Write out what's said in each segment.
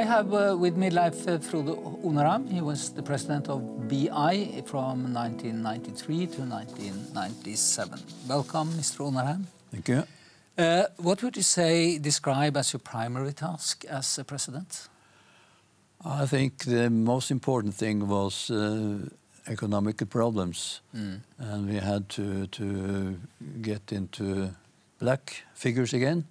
I have uh, with me Leif uh, Frode Onarheim. He was the president of BI from 1993 to 1997. Welcome, Mr. Onarheim. Thank you. Uh, what would you say describe as your primary task as a president? I think the most important thing was uh, economic problems, Mm. and we had to to get into black figures again.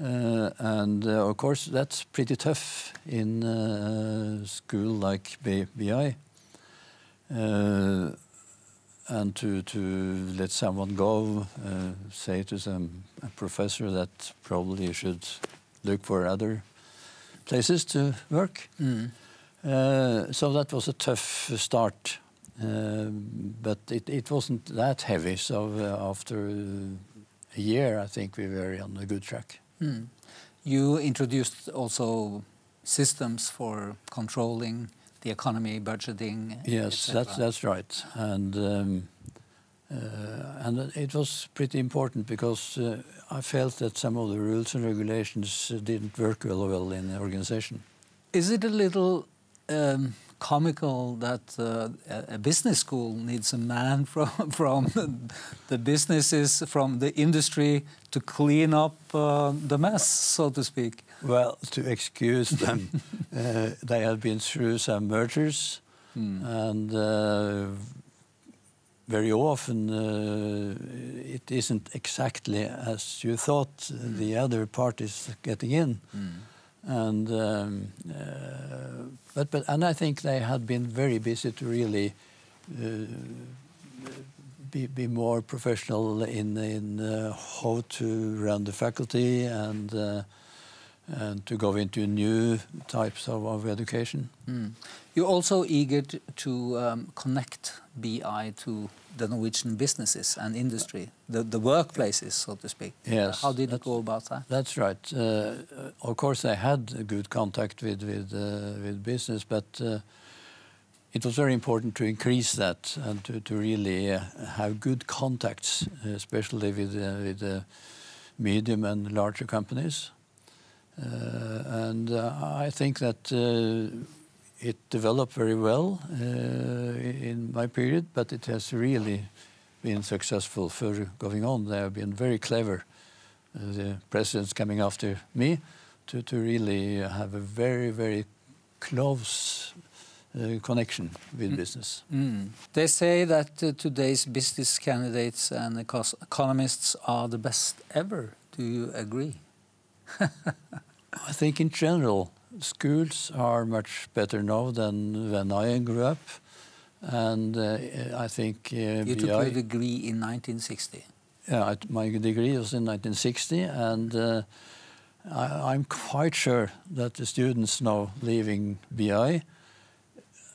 Uh, and uh, of course, that's pretty tough in a school like BI. Uh, and to, to let someone go, uh, say to some a professor that probably you should look for other places to work. Mm. Uh, so that was a tough start, uh, but it, it wasn't that heavy. So uh, after a year, I think we were on a good track. Mm. You introduced also systems for controlling the economy, budgeting. Yes, that's that's right, and um, uh, and it was pretty important because uh, I felt that some of the rules and regulations uh, didn't work well well in the organization. Is it a little um, comical that uh, a business school needs a man from from the businesses, from the industry, to clean up uh, the mess, so to speak? Well, to excuse them, uh, they had been through some mergers, Hmm. and uh, very often uh, it isn't exactly as you thought the other parties getting in. And um, uh, but but and I think they had been very busy to really uh, be, be more professional in in uh, how to run the faculty and uh, and to go into new types of, of education. Mm. You're also eager to um, connect BI to the Norwegian businesses and industry, the, the workplaces, so to speak. Yes, How did it go about that? That's right. Uh, of course, I had a good contact with with uh, with business, but uh, it was very important to increase that and to, to really uh, have good contacts, especially with uh, with uh, medium and larger companies. And I think that it developed very well uh, in my period, but it has really been successful further going on. They have been very clever uh, the presidents coming after me to, to really have a very, very close uh, connection with business. Mm. They say that uh, today's business candidates and economists are the best ever. Do you agree? I think in general, schools are much better now than when I grew up. And uh, I think uh, You took BI your degree in 1960. Yeah, I, my degree was in 1960, and uh, I, I'm quite sure that the students now leaving BI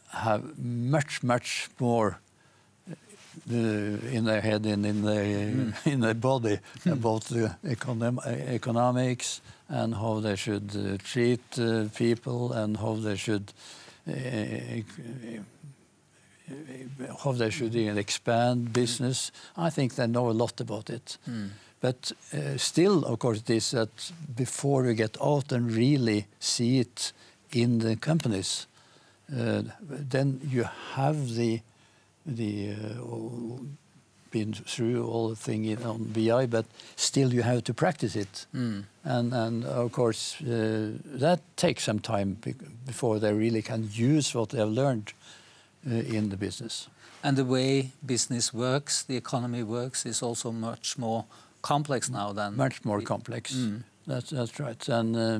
have much, much more in their head and in their in their body about the econom economics and how they should uh, treat uh, people and how they should. Uh, how they should even expand business. I think they know a lot about it. But uh, still, of course, it is that before we get out and really see it in the companies, uh, then you have the the uh, been through all the thing in, on BI, but still you have to practice it, Mm. and and of course uh, that takes some time before they really can use what they have learned uh, in the business. And the way business works, the economy works, is also much more complex now than much more complex. Mm. That's that's right. And uh,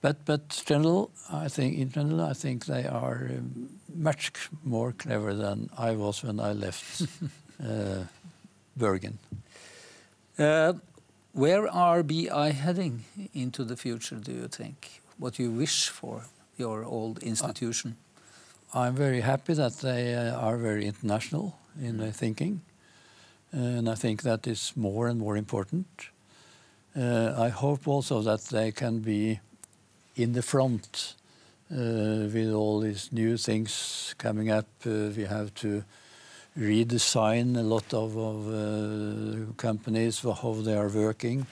but but general, I think in general, I think they are um, much more clever than I was when I left uh, Bergen. Uh, where are BI heading into the future, do you think? What do you wish for your old institution? I'm very happy that they uh, are very international in their thinking, and I think that is more and more important. Uh, I hope also that they can be in the front uh, with all these new things coming up. Uh, we have to redesign a lot of, uh, companies for how they are working.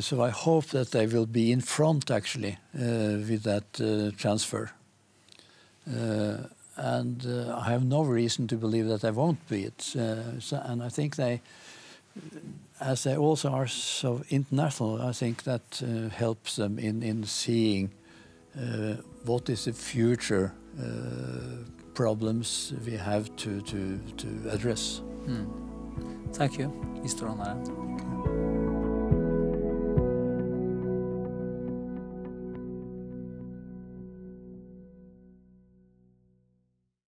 So I hope that they will be in front actually with that transfer. And I have no reason to believe that they won't be it. And I think they, as they also are so international, I think that uh, helps them in, in seeing uh, what is the future uh, problems we have to, to, to address. Mm. Thank you, Mr. Onara.